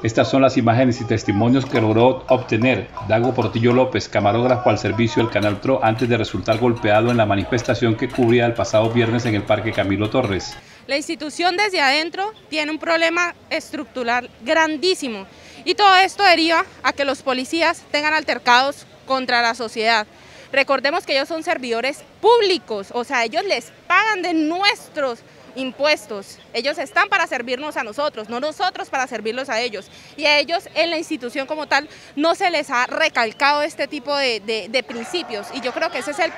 Estas son las imágenes y testimonios que logró obtener Dago Portillo López, camarógrafo al servicio del Canal TRO, antes de resultar golpeado en la manifestación que cubría el pasado viernes en el Parque Camilo Torres. La institución desde adentro tiene un problema estructural grandísimo y todo esto deriva a que los policías tengan altercados contra la sociedad. Recordemos que ellos son servidores públicos, o sea, ellos les pagan de nuestros impuestos. Ellos están para servirnos a nosotros, no nosotros para servirlos a ellos. Y a ellos en la institución como tal no se les ha recalcado este tipo de, principios. Y yo creo que ese es el,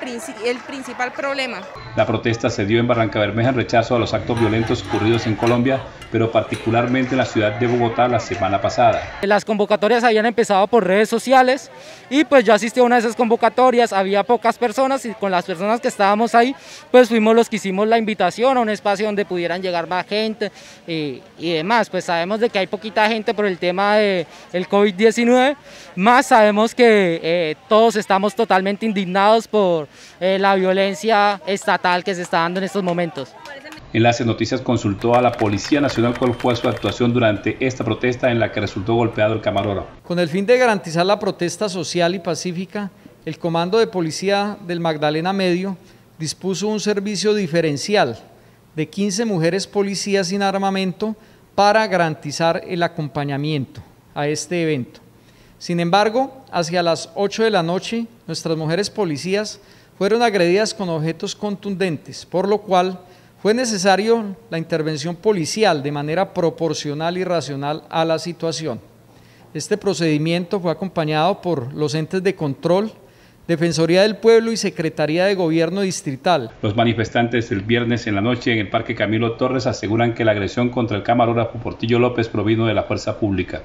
el principal problema. La protesta se dio en Barranca Bermeja en rechazo a los actos violentos ocurridos en Colombia, pero particularmente en la ciudad de Bogotá la semana pasada. Las convocatorias habían empezado por redes sociales y pues yo asistí a una de esas convocatorias, había pocas personas y con las personas que estábamos ahí, pues fuimos los que hicimos la invitación a un espacio donde pudieran llegar más gente y, demás. Pues sabemos de que hay poquita gente por el tema del el COVID-19, más sabemos que eh, todos estamos totalmente indignados por eh, la violencia estatal que se está dando en estos momentos. Enlace Noticias consultó a la Policía Nacional cuál fue su actuación durante esta protesta en la que resultó golpeado el camarógrafo. Con el fin de garantizar la protesta social y pacífica, el Comando de Policía del Magdalena Medio dispuso un servicio diferencial de 15 mujeres policías sin armamento para garantizar el acompañamiento a este evento. Sin embargo, hacia las 8 de la noche, nuestras mujeres policías fueron agredidas con objetos contundentes, por lo cual fue necesario la intervención policial de manera proporcional y racional a la situación. Este procedimiento fue acompañado por los entes de control, Defensoría del Pueblo y Secretaría de Gobierno Distrital. Los manifestantes el viernes en la noche en el Parque Camilo Torres aseguran que la agresión contra el camarógrafo Portillo López provino de la fuerza pública.